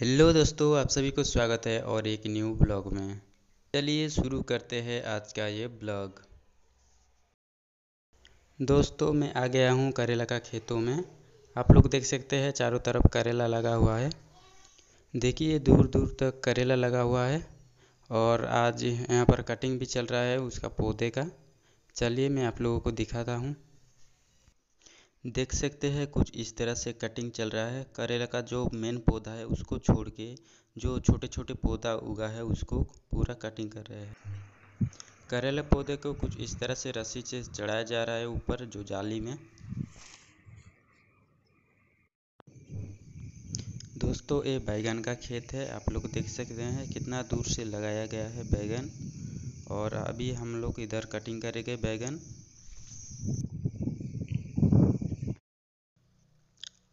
Hello दोस्तों, आप सभी को स्वागत है और एक न्यू ब्लॉग में। चलिए शुरू करते हैं आज का ये ब्लॉग। दोस्तों, मैं आ गया हूँ करेला का खेतों में। आप लोग देख सकते हैं, चारों तरफ़ करेला लगा हुआ है। देखिए दूर दूर तक करेला लगा हुआ है और आज यहाँ पर कटिंग भी चल रहा है उसका पौधे का। चलिए, मैं आप लोगों को दिखाता हूँ। देख सकते हैं कुछ इस तरह से कटिंग चल रहा है। करेला का जो मेन पौधा है उसको छोड़ के जो छोटे छोटे पौधा उगा है उसको पूरा कटिंग कर रहे हैं। करेला पौधे को कुछ इस तरह से रस्सी से चढ़ाया जा रहा है ऊपर जो जाली में। दोस्तों, ये बैगन का खेत है। आप लोग देख सकते हैं कितना दूर से लगाया गया है बैगन। और अभी हम लोग इधर कटिंग करेंगे बैगन।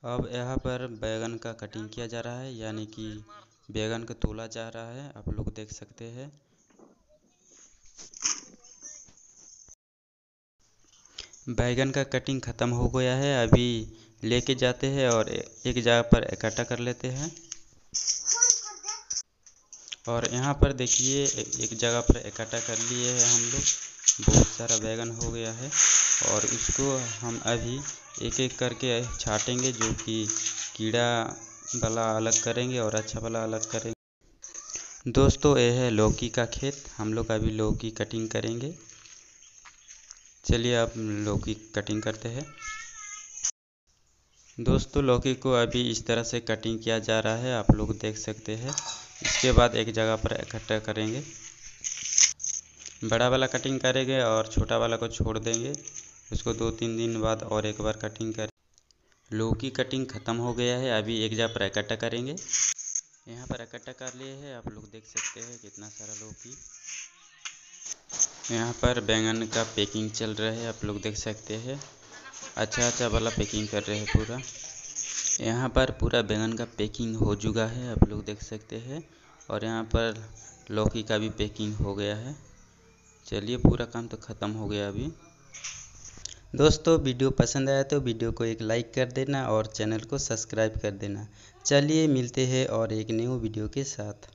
अब यहाँ पर बैगन का कटिंग किया जा रहा है, यानी कि बैगन को तोला जा रहा है। आप लोग देख सकते हैं। बैगन का कटिंग ख़त्म हो गया है। अभी लेके जाते हैं और एक जगह पर इकट्ठा कर लेते हैं। और यहाँ पर देखिए, एक जगह पर इकट्ठा कर लिए हैं हम लोग। बहुत सारा बैगन हो गया है और इसको हम अभी एक एक करके छाटेंगे जो कि कीड़ा वाला अलग करेंगे और अच्छा वाला अलग करेंगे। दोस्तों ये है लौकी का खेत। हम लोग अभी लौकी कटिंग करेंगे। चलिए अब लौकी कटिंग करते हैं। दोस्तों, लौकी को अभी इस तरह से कटिंग किया जा रहा है। आप लोग देख सकते हैं। इसके बाद एक जगह पर इकट्ठा करेंगे। बड़ा वाला कटिंग करेंगे और छोटा वाला को छोड़ देंगे। उसको दो तीन दिन बाद और एक बार कटिंग कर। की कटिंग ख़त्म हो गया है, अभी एक जगह पर इकट्ठा करेंगे। यहाँ पर इकट्ठा कर लिए हैं, आप लोग देख सकते हैं कितना सारा लोह की। यहाँ पर बैंगन का पैकिंग चल रहा है, आप लोग देख सकते हैं। अच्छा अच्छा वाला पैकिंग कर रहे हैं पूरा। यहाँ पर पूरा बैंगन का पैकिंग हो चुका है, आप लोग देख सकते हैं। और यहाँ पर लौकी का भी पैकिंग हो गया है। चलिए, पूरा काम तो ख़त्म हो गया अभी। दोस्तों, वीडियो पसंद आया तो वीडियो को एक लाइक कर देना और चैनल को सब्सक्राइब कर देना। चलिए, मिलते हैं और एक न्यू वीडियो के साथ।